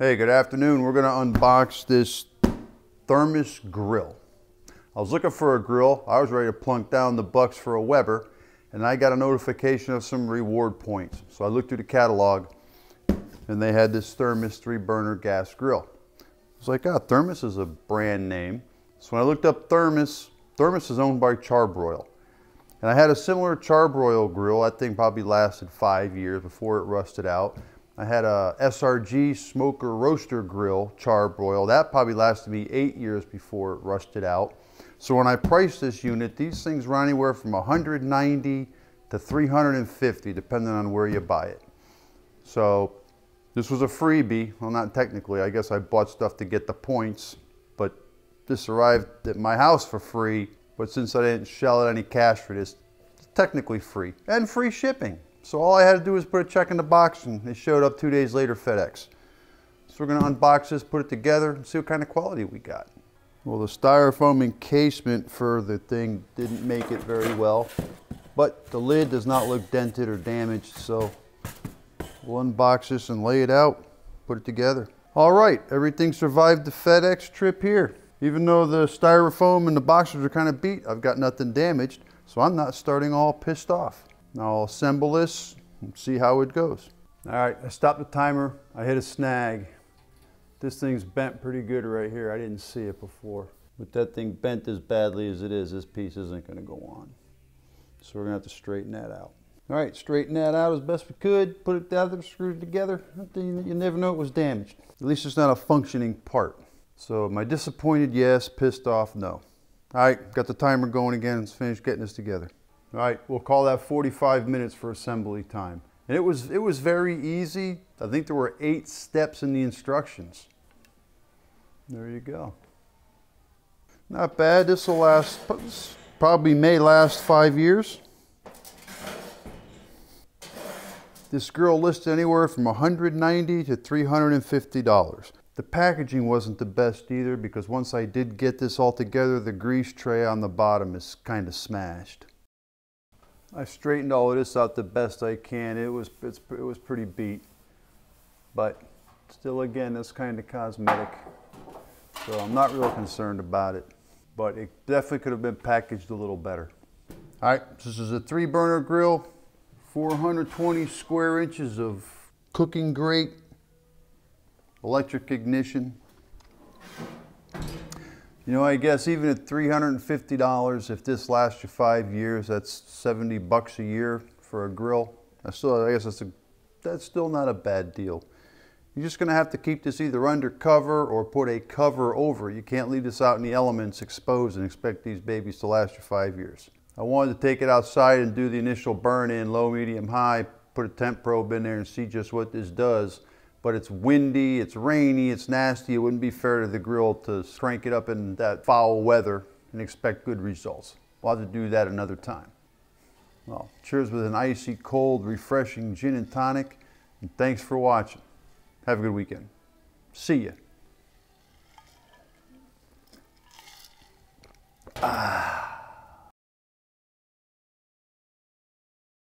Hey, good afternoon. We're gonna unbox this Thermos grill. I was looking for a grill. I was ready to plunk down the bucks for a Weber and I got a notification of some reward points. So I looked through the catalog and they had this Thermos three burner gas grill. I was like, oh, Thermos is a brand name. So when I looked up Thermos, Thermos is owned by Char-Broil. And I had a similar Char-Broil grill. That thing probably lasted five years before it rusted out. I had a SRG smoker roaster grill, Char-Broil. That probably lasted me eight years before it rusted out. So when I priced this unit, these things run anywhere from 190 to 350, depending on where you buy it. So this was a freebie. Well, not technically. I guess I bought stuff to get the points, but this arrived at my house for free. But since I didn't shell out any cash for this, it's technically free and free shipping. So all I had to do was put a check in the box and it showed up two days later FedEx. So we're gonna unbox this, put it together and see what kind of quality we got. Well, the styrofoam encasement for the thing didn't make it very well, but the lid does not look dented or damaged, so we'll unbox this and lay it out, put it together. All right, everything survived the FedEx trip here. Even though the styrofoam and the boxes are kind of beat, I've got nothing damaged, so I'm not starting all pissed off. Now I'll assemble this and see how it goes. All right, I stopped the timer. I hit a snag. This thing's bent pretty good right here. I didn't see it before. With that thing bent as badly as it is, this piece isn't gonna go on. So we're gonna have to straighten that out. All right, straighten that out as best we could, put it together, screw it together. You never know it was damaged. At least it's not a functioning part. So am I disappointed? Yes. Pissed off? No. All right, got the timer going again. Let's finish getting this together. All right, we'll call that 45 minutes for assembly time. And it was, it was very easy. I think there were eight steps in the instructions. There you go. Not bad. This will last, probably may last five years. This grill listed anywhere from 190 to $350. The packaging wasn't the best either because once I did get this all together, the grease tray on the bottom is kind of smashed. I straightened all of this out the best I can. It was, it was pretty beat. But still, again, it's kind of cosmetic. So I'm not real concerned about it. But it definitely could have been packaged a little better. All right, this is a three burner grill, 420 square inches of cooking grate, electric ignition, you know, I guess even at $350, if this lasts you five years, that's 70 bucks a year for a grill. I still, I guess that's, a, that's still not a bad deal. You're just gonna have to keep this either under cover or put a cover over. You can't leave this out in the elements exposed and expect these babies to last you five years. I wanted to take it outside and do the initial burn in, low, medium, high, put a temp probe in there and see just what this does but it's windy, it's rainy, it's nasty. It wouldn't be fair to the grill to crank it up in that foul weather and expect good results. We'll have to do that another time. Well, cheers with an icy, cold, refreshing gin and tonic, and thanks for watching. Have a good weekend. See ya. Ah.